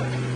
you.